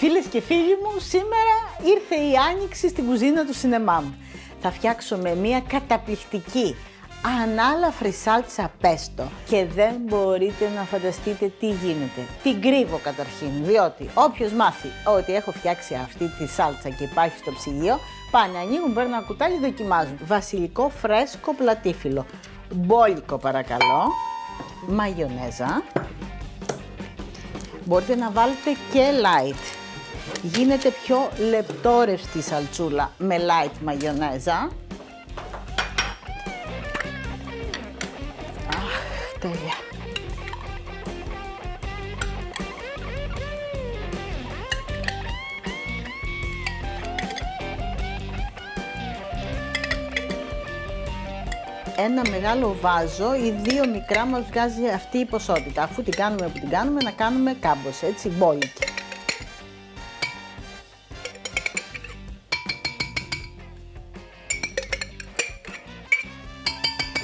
Φίλες και φίλοι μου, σήμερα ήρθε η άνοιξη στην κουζίνα του σινεμά μου. Θα φτιάξουμε μια καταπληκτική ανάλαφρη σάλτσα πέστο και δεν μπορείτε να φανταστείτε τι γίνεται. Την κρύβω καταρχήν, διότι όποιος μάθει ότι έχω φτιάξει αυτή τη σάλτσα και υπάρχει στο ψυγείο, πάνε, ανοίγουν, παίρνουν ένα κουτάλι, δοκιμάζουν. Βασιλικό φρέσκο πλατήφυλλο, μπόλικο παρακαλώ, μαγιονέζα, μπορείτε να βάλετε και light. Γίνεται πιο λεπτόρευστη η σαλτσούλα με light μαγιονέζα. Αχ, τέλεια. ένα μεγάλο βάζο ή δύο μικρά μας βγάζει αυτή η ποσότητα. Αφού την κάνουμε που την κάνουμε, να κάνουμε κάμπος, έτσι, μπόλικη.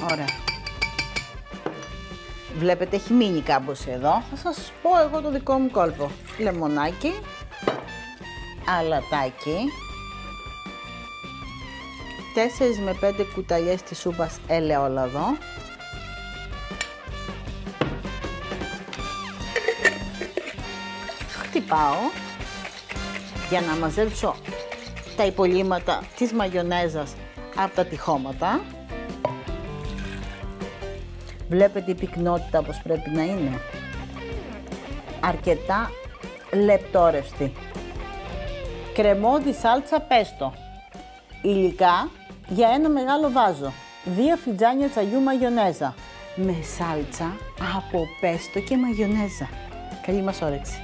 Ωραία. Βλέπετε, έχει μείνει κάμπος εδώ. Θα σας πω εγώ το δικό μου κόλπο. Λεμονάκι, αλατάκι, 4 με 5 κουταλιές της σούπας ελαιόλαδο. Χτυπάω για να μαζέψω τα υπολείμματα της μαγιονέζας από τα τυχώματα. Βλέπετε η πυκνότητα πως πρέπει να είναι. Αρκετά λεπτόρευστη. Κρεμόδι σάλτσα πέστο. Υλικά για ένα μεγάλο βάζο. Δύο φιτζάνια τσαγιού μαγιονέζα. Με σάλτσα από πέστο και μαγιονέζα. Καλή μας όρεξη.